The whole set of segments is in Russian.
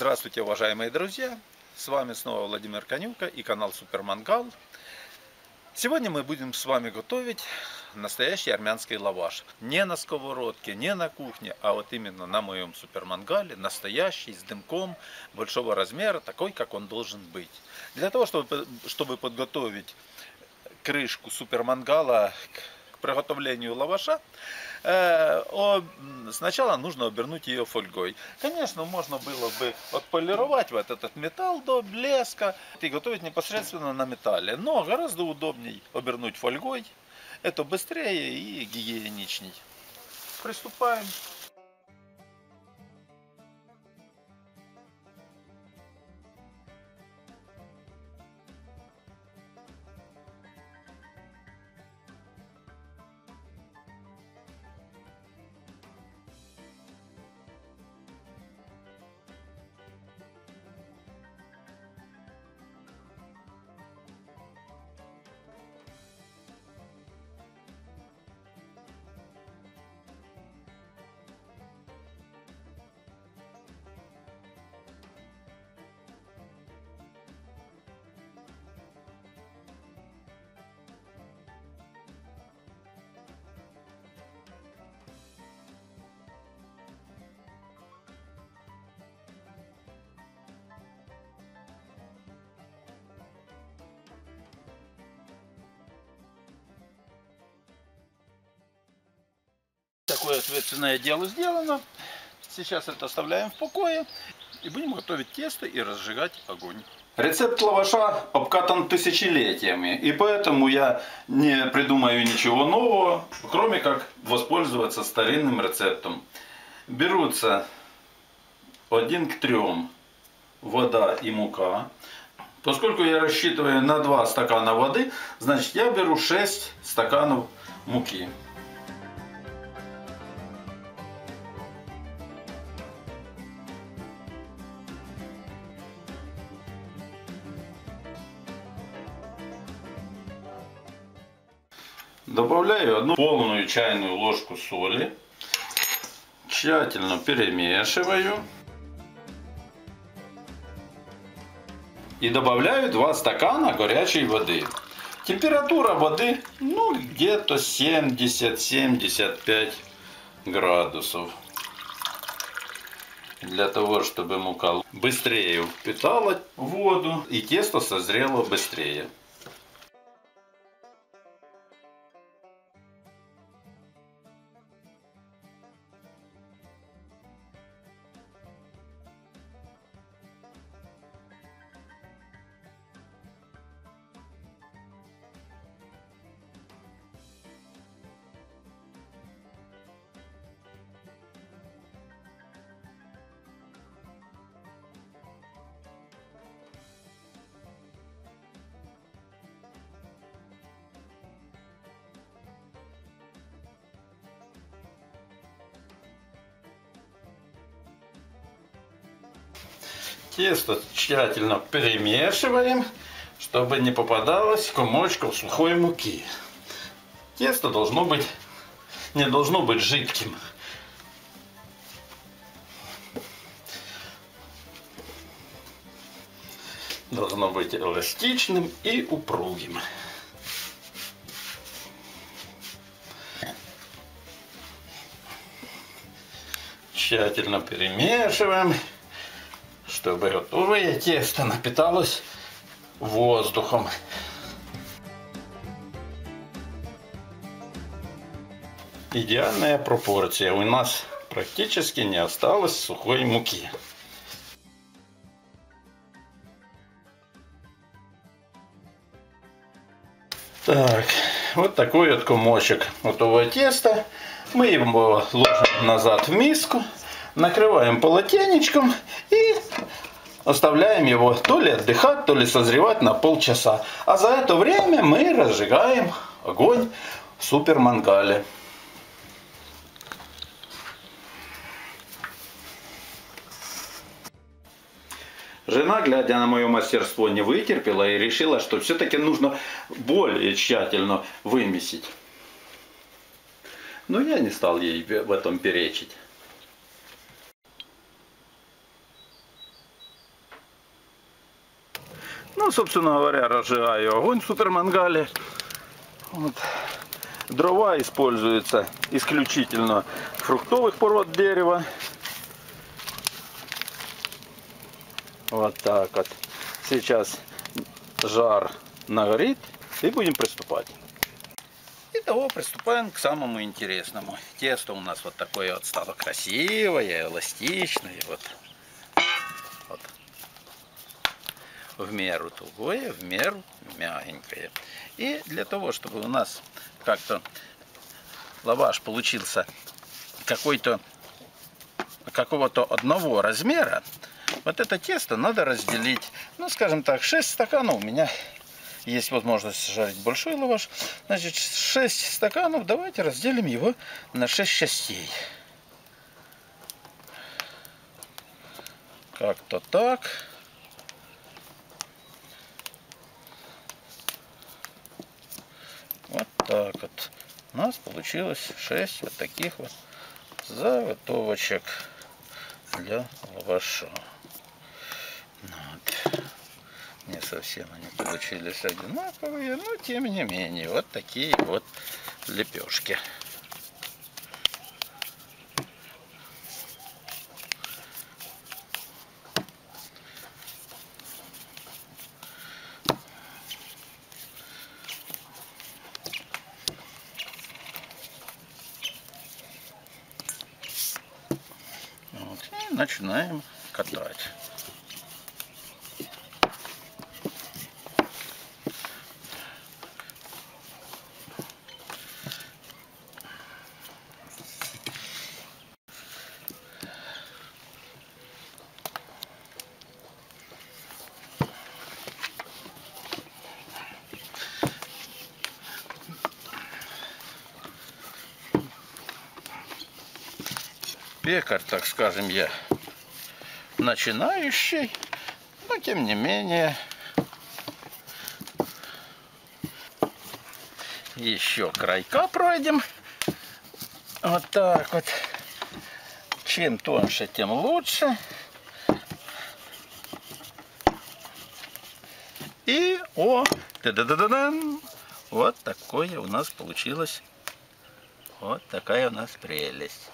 Здравствуйте, уважаемые друзья! С вами снова Владимир Конюка и канал Супермангал. Сегодня мы будем с вами готовить настоящий армянский лаваш. Не на сковородке, не на кухне, а вот именно на моем супермангале, настоящий, с дымком, большого размера, такой, как он должен быть. Для того, чтобы, чтобы подготовить крышку супермангала к приготовлению лаваша, э, сначала нужно обернуть ее фольгой. Конечно, можно было бы отполировать вот этот металл до блеска и готовить непосредственно на металле. Но гораздо удобнее обернуть фольгой. Это быстрее и гигиеничней. Приступаем. Такое ответственное дело сделано. Сейчас это оставляем в покое. И будем готовить тесто и разжигать огонь. Рецепт лаваша обкатан тысячелетиями. И поэтому я не придумаю ничего нового, кроме как воспользоваться старинным рецептом. Берутся один к трем вода и мука. Поскольку я рассчитываю на 2 стакана воды, значит я беру 6 стаканов муки. Добавляю одну полную чайную ложку соли. Тщательно перемешиваю. И добавляю 2 стакана горячей воды. Температура воды ну где-то 70-75 градусов. Для того, чтобы мука быстрее впитала воду и тесто созрело быстрее. Тесто тщательно перемешиваем, чтобы не попадалось комочков сухой муки. Тесто должно быть, не должно быть жидким. Должно быть эластичным и упругим. Тщательно перемешиваем чтобы готовое тесто напиталось воздухом. Идеальная пропорция. У нас практически не осталось сухой муки. Так, вот такой вот комочек готового теста. Мы его ложим назад в миску накрываем полотенечком и оставляем его то ли отдыхать, то ли созревать на полчаса. А за это время мы разжигаем огонь в супермангале. Жена, глядя на мое мастерство, не вытерпела и решила, что все-таки нужно более тщательно вымесить. Но я не стал ей в этом перечить. Ну, собственно говоря, разжигаю огонь в супермангале. Вот. Дрова используются исключительно фруктовых пород дерева. Вот так вот. Сейчас жар нагорит и будем приступать. Итого приступаем к самому интересному. Тесто у нас вот такое вот стало красивое, эластичное. Вот. вот. В меру тугое, в меру мягенькое. И для того, чтобы у нас как-то лаваш получился какой-то какого-то одного размера, вот это тесто надо разделить, ну, скажем так, 6 стаканов у меня есть возможность жарить большой лаваш. Значит, 6 стаканов, давайте разделим его на 6 частей. Как-то так. Вот так вот. У нас получилось 6 вот таких вот заготовочек для лаваша. Вот. Не совсем они получились одинаковые, но тем не менее, вот такие вот лепешки. И начинаем катать. Пекарь, так скажем, я начинающий, но тем не менее еще крайка пройдем. Вот так вот. Чем тоньше, тем лучше. И о, да да да да да вот такое у нас получилось. Вот такая у нас прелесть.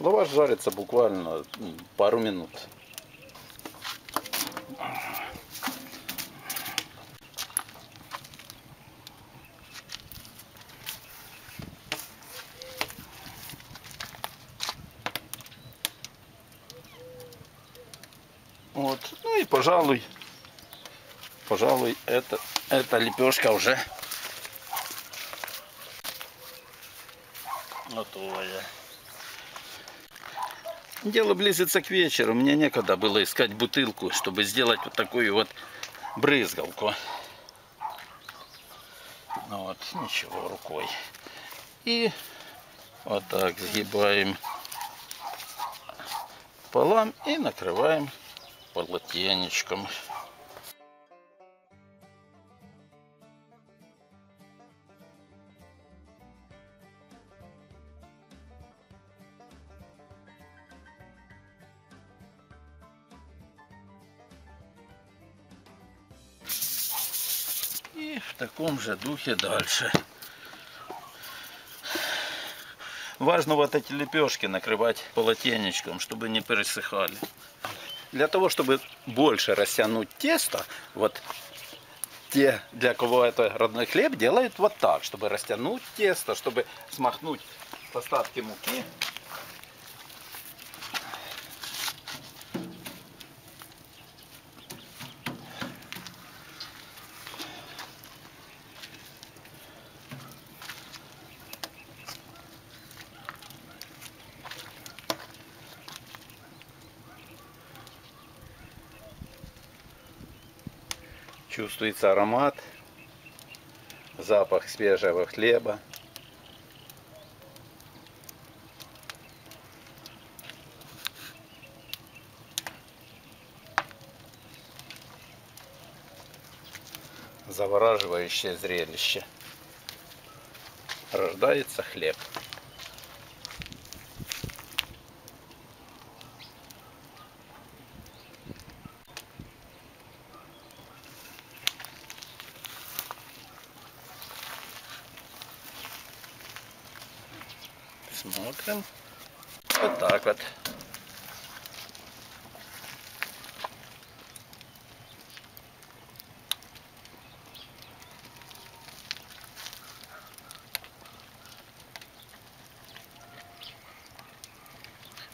Лаваш жарится буквально пару минут. Вот. Ну и пожалуй, пожалуй, это, эта лепешка уже готовая. Дело близится к вечеру. Мне некогда было искать бутылку, чтобы сделать вот такую вот брызгалку. Ну вот, ничего, рукой. И вот так сгибаем полам и накрываем полотенечком. Таком же духе дальше. Важно вот эти лепешки накрывать полотенечком, чтобы не пересыхали. Для того, чтобы больше растянуть тесто, вот те, для кого это родной хлеб, делают вот так, чтобы растянуть тесто, чтобы смахнуть остатки муки чувствуется аромат, запах свежего хлеба. Завораживающее зрелище. Рождается хлеб.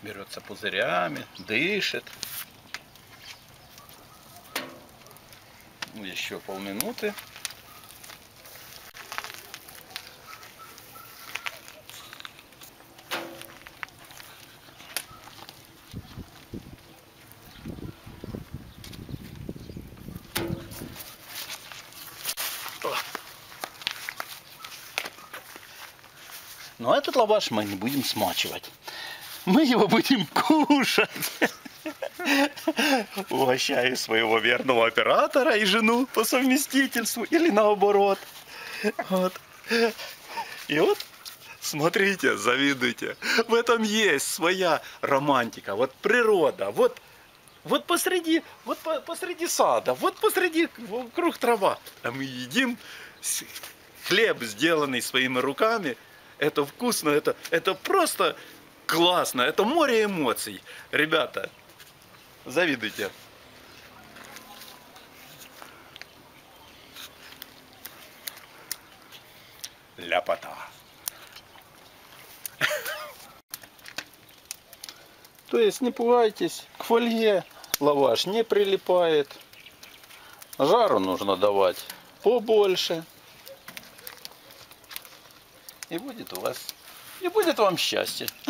Берется пузырями, дышит. Еще полминуты. Но этот лаваш мы не будем смачивать мы его будем кушать. Угощаю своего верного оператора и жену по совместительству или наоборот. Вот. И вот, смотрите, завидуйте. В этом есть своя романтика. Вот природа, вот вот посреди, вот по, посреди сада, вот посреди вокруг трава. А мы едим хлеб, сделанный своими руками. Это вкусно, это, это просто классно, это море эмоций. Ребята, завидуйте. Ляпота. То есть не пугайтесь, к фольге лаваш не прилипает. Жару нужно давать побольше. И будет у вас и будет вам счастье.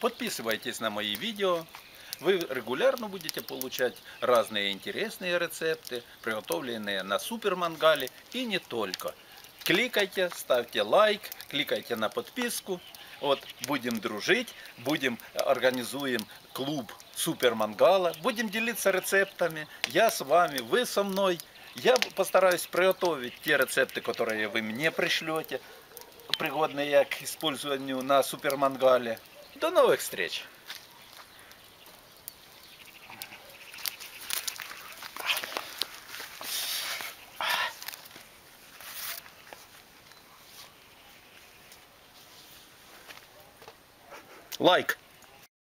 Подписывайтесь на мои видео. Вы регулярно будете получать разные интересные рецепты, приготовленные на супермангале и не только. Кликайте, ставьте лайк, кликайте на подписку. Вот, будем дружить, будем, организуем клуб супермангала, будем делиться рецептами. Я с вами, вы со мной. Я постараюсь приготовить те рецепты, которые вы мне пришлете, пригодные к использованию на супермангале. До новых встреч! Лайк!